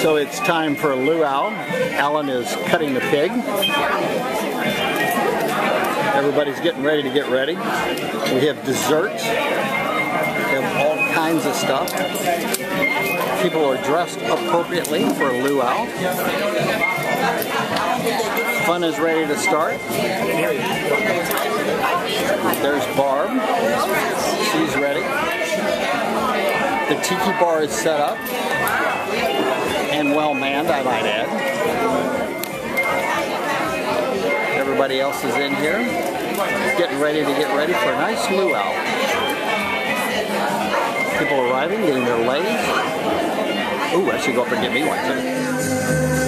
So it's time for luau. Alan is cutting the pig. Everybody's getting ready to get ready. We have desserts. We have all kinds of stuff. People are dressed appropriately for a luau. Fun is ready to start. There's Barb. She's ready. The tiki bar is set up and well manned, I might add. Everybody else is in here, getting ready to get ready for a nice luau. People arriving, getting their legs. Ooh, I should go up and get me one too.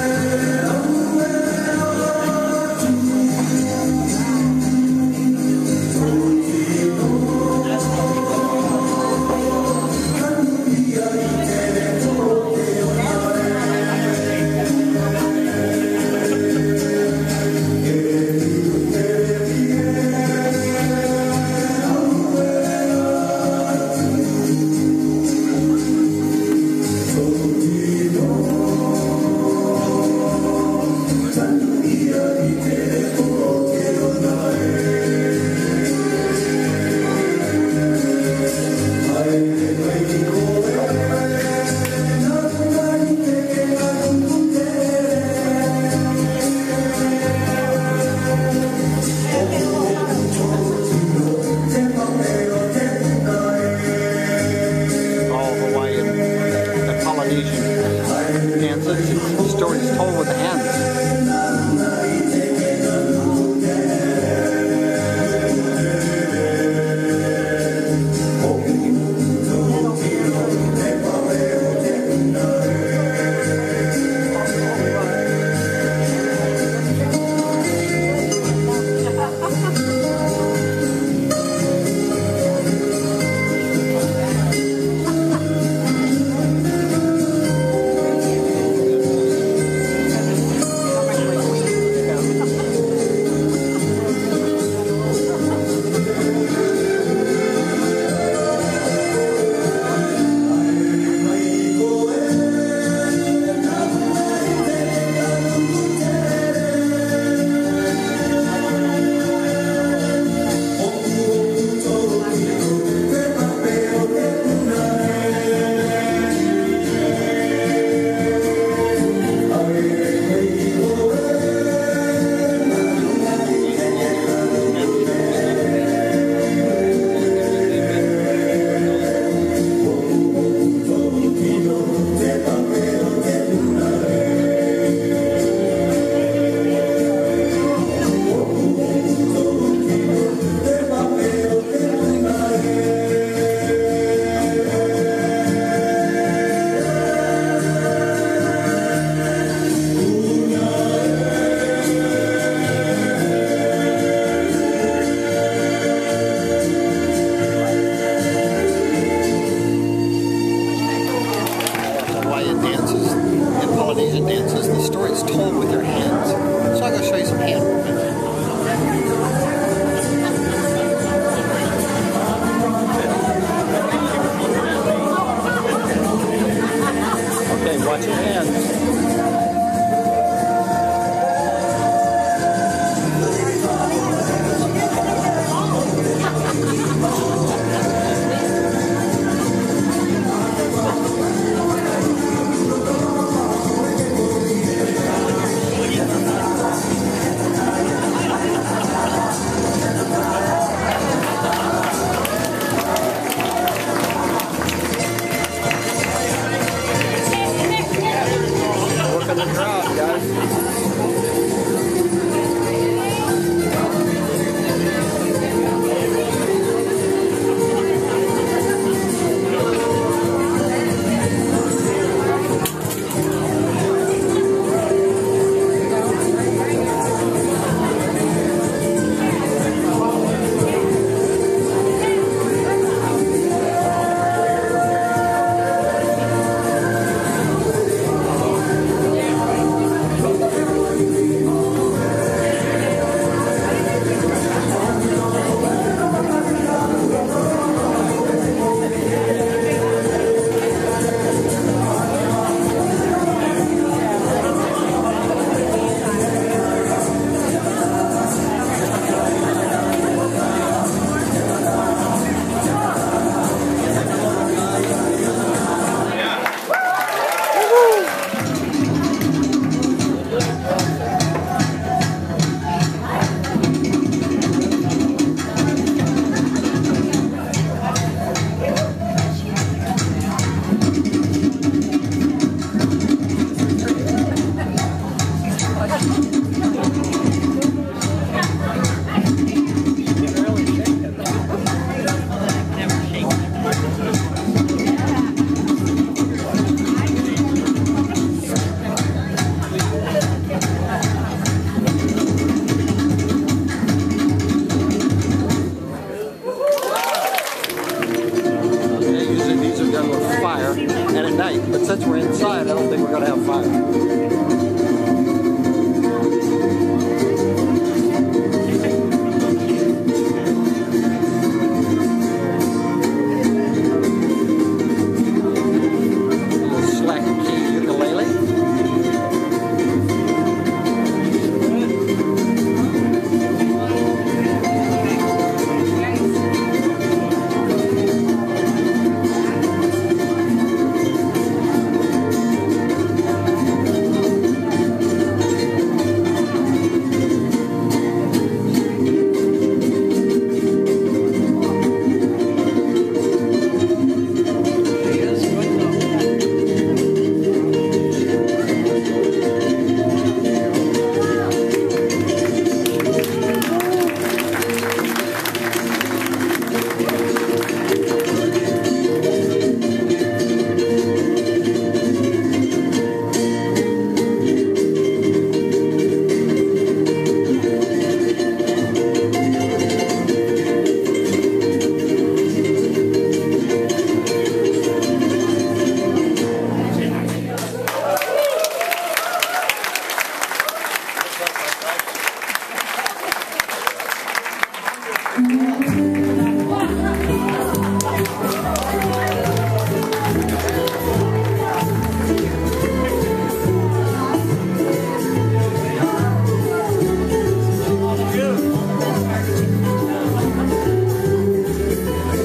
Hands.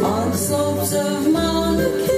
On slopes of Mauna